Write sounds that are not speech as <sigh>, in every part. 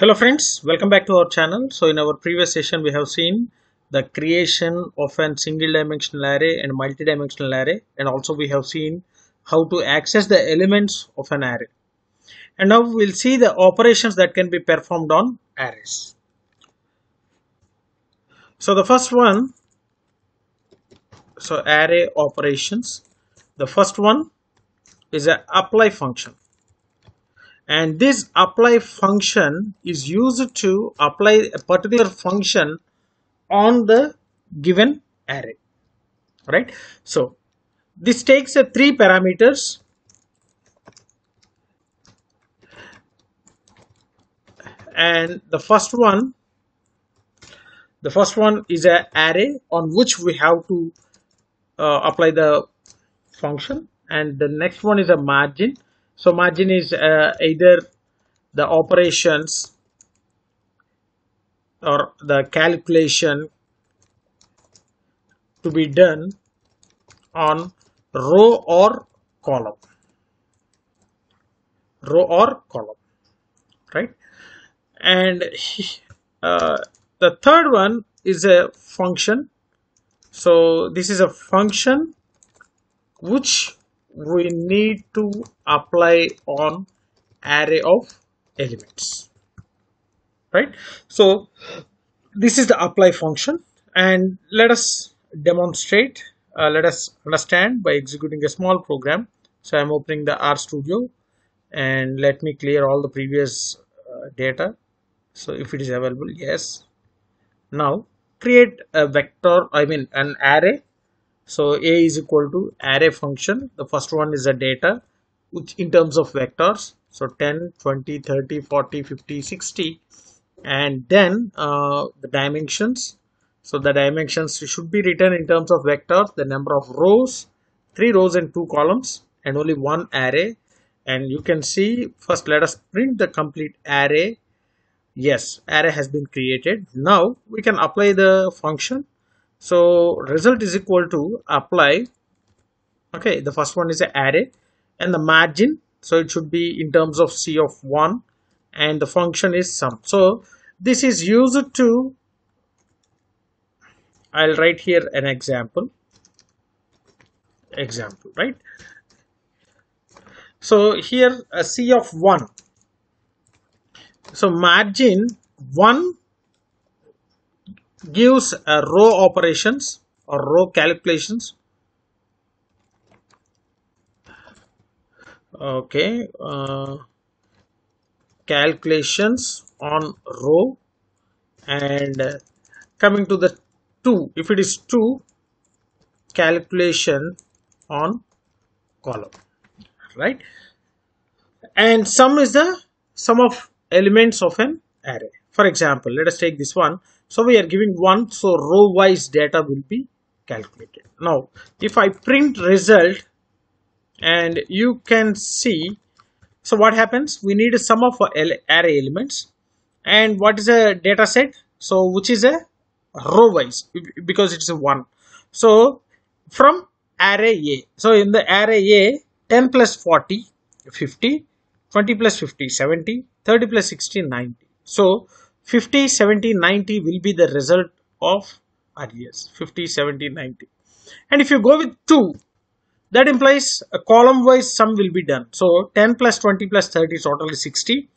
Hello friends, welcome back to our channel. So in our previous session we have seen the creation of an single dimensional array and multi-dimensional array and also we have seen how to access the elements of an array. And now we'll see the operations that can be performed on arrays. So the first one, so array operations. The first one is a apply function and this apply function is used to apply a particular function on the given array. Right? So this takes a three parameters. And the first one the first one is a array on which we have to uh, apply the function. And the next one is a margin so margin is uh, either the operations or the calculation to be done on row or column. Row or column right? And <laughs> uh, the third one is a function. So this is a function which we need to apply on array of elements right? So this is the apply function and let us demonstrate uh, let us understand by executing a small program. So i'm opening the r studio and let me clear all the previous uh, data. So if it is available yes. Now create a vector i mean an array so a is equal to array function. The first one is the data which in terms of vectors. So 10 20 30 40 50 60 and then uh, the dimensions. So the dimensions should be written in terms of vectors the number of rows three rows and two columns and only one array. And you can see first let us print the complete array. Yes array has been created. Now we can apply the function so result is equal to apply. Okay the first one is an array and the margin. So it should be in terms of c of 1 and the function is sum. So this is used to i'll write here an example. Example right? So here a c of 1 so margin 1 gives a row operations or row calculations. Okay uh, calculations on row and uh, coming to the 2 if it is 2 calculation on column right? And sum is the sum of elements of an array. For example let us take this one so we are giving one so row wise data will be calculated. Now if i print result and you can see so what happens? We need a sum of array elements. And what is a data set? So which is a row wise because it's a one. So from array a so in the array a 10 plus 40 50 20 plus 50 70 30 plus 60 90 so 50 70 90 will be the result of RES 50 70 90 and if you go with 2 that implies a column wise sum will be done. So 10 plus 20 plus 30 is totally 60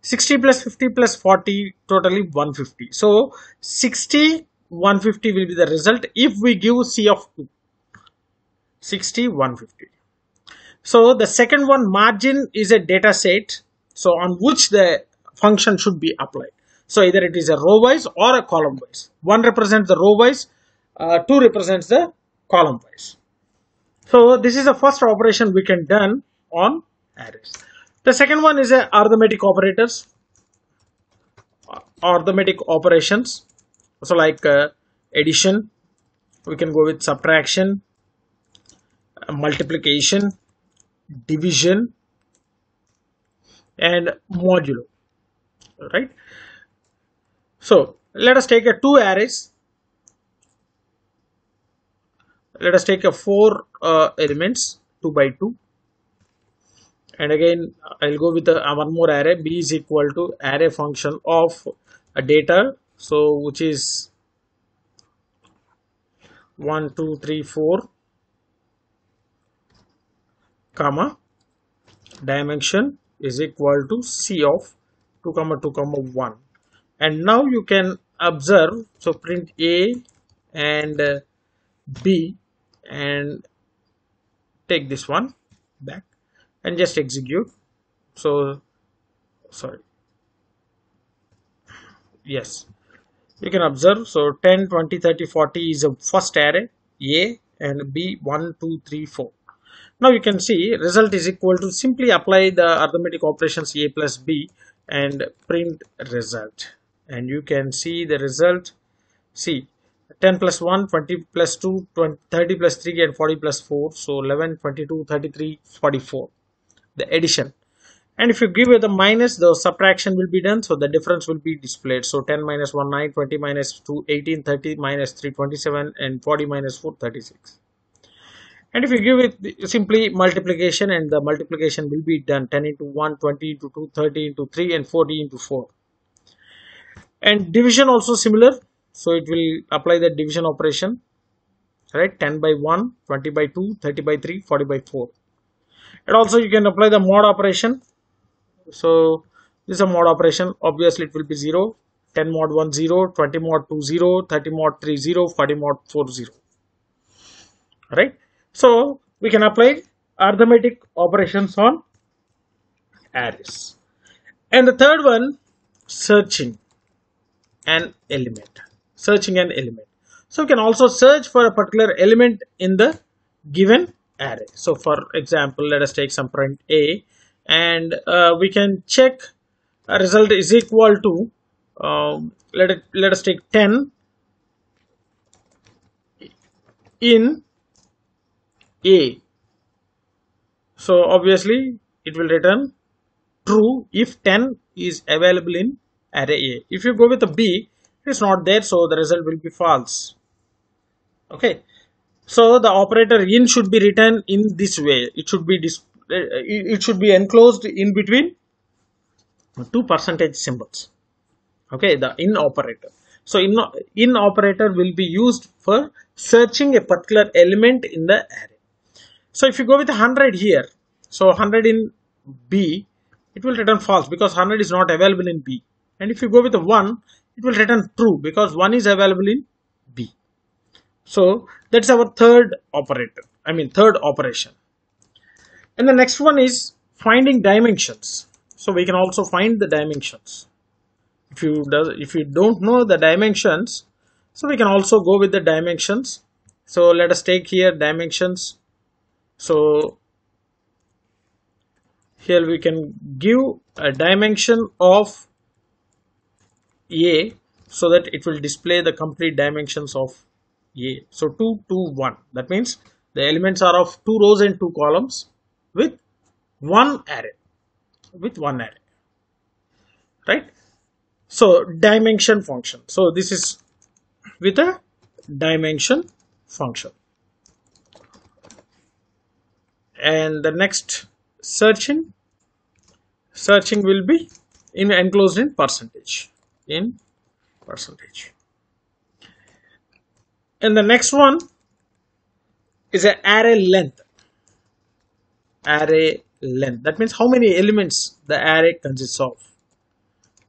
60 plus 50 plus 40 totally 150 so 60 150 will be the result if we give c of 2 60 150 so the second one margin is a data set. So on which the function should be applied so either it is a row wise or a column wise. One represents the row wise uh, two represents the column wise. So this is the first operation we can done on arrays. The second one is a arithmetic operators arithmetic operations. So like uh, addition we can go with subtraction uh, multiplication division and modulo right so let us take a two arrays. Let us take a four uh, elements 2 by 2 and again I'll go with a, uh, one more array. B is equal to array function of a data. So which is 1 2 3 4 comma dimension is equal to c of 2 comma 2 comma 1 and now you can observe so print a and uh, b and take this one back and just execute. So sorry. Yes. You can observe so 10 20 30 40 is a first array a and b 1 2 3 4 now you can see result is equal to simply apply the arithmetic operations a plus b and print result and you can see the result. See 10 plus 1 20 plus 2 20, 30 plus 3 and 40 plus 4 so 11 22 33 44 the addition. And if you give it the minus the subtraction will be done. So the difference will be displayed. So 10 minus 1 9 20 minus 2 18 30 minus 3 27 and 40 minus 4 36 and if you give it simply multiplication and the multiplication will be done. 10 into 1 20 into 2 30 into 3 and 40 into 4 and division also similar. So it will apply the division operation. Right? 10 by 1 20 by 2 30 by 3 40 by 4 and also you can apply the mod operation. So this is a mod operation. Obviously it will be 0 10 mod 1 0 20 mod 2 0 30 mod 3 0 40 mod 4 0 right? So we can apply arithmetic operations on arrays. And the third one searching an element. Searching an element. So we can also search for a particular element in the given array. So for example let us take some print a and uh, we can check a result is equal to um, let it let us take 10 in a. So obviously it will return true if 10 is available in array a. If you go with a b it's not there so the result will be false. Okay. So the operator in should be written in this way. It should be displayed uh, it should be enclosed in between two percentage symbols. Okay the in operator. So in in operator will be used for searching a particular element in the array. So if you go with 100 here so 100 in b it will return false because 100 is not available in b and if you go with a 1 it will return true because 1 is available in b. So that's our third operator i mean third operation. And the next one is finding dimensions. So we can also find the dimensions. If you does if you don't know the dimensions so we can also go with the dimensions. So let us take here dimensions. So here we can give a dimension of a so that it will display the complete dimensions of a. So 2 2 1 that means the elements are of two rows and two columns with one array with one array. Right? So dimension function. So this is with a dimension function. And the next searching searching will be in enclosed in percentage in percentage. And the next one is an array length. Array length. That means how many elements the array consists of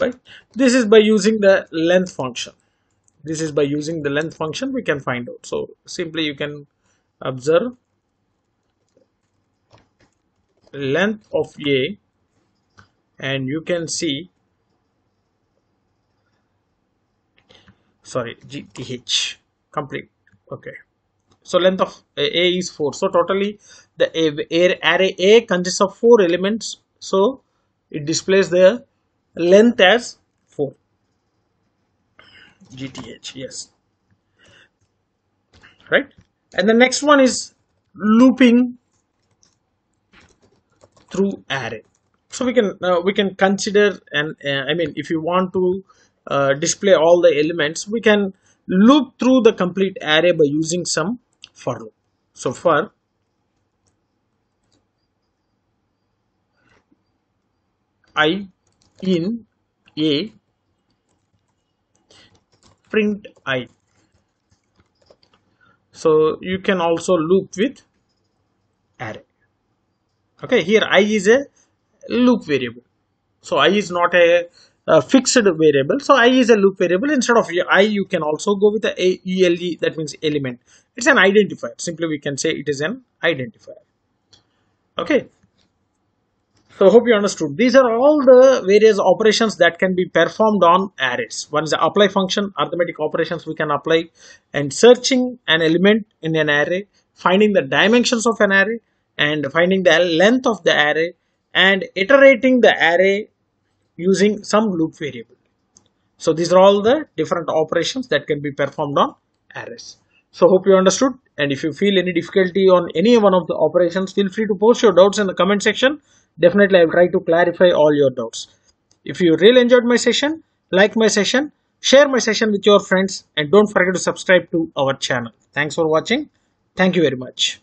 right? This is by using the length function. This is by using the length function we can find out. So simply you can observe length of a and you can see sorry gth complete. Okay. So length of a is 4 so totally the array a consists of four elements. So it displays the length as 4 gth yes. Right? And the next one is looping through array. So we can uh, we can consider and uh, i mean if you want to uh, display all the elements we can loop through the complete array by using some for loop. So for i in a print i. So you can also loop with array. Okay here i is a loop variable. So i is not a, a fixed variable. So i is a loop variable. Instead of i you can also go with the ele that means element. It's an identifier. Simply we can say it is an identifier. Okay. So hope you understood. These are all the various operations that can be performed on arrays. One is the apply function, arithmetic operations we can apply and searching an element in an array, finding the dimensions of an array and finding the length of the array and iterating the array using some loop variable. So these are all the different operations that can be performed on arrays. So hope you understood and if you feel any difficulty on any one of the operations feel free to post your doubts in the comment section definitely I will try to clarify all your doubts. If you really enjoyed my session, like my session, share my session with your friends and don't forget to subscribe to our channel. Thanks for watching. Thank you very much.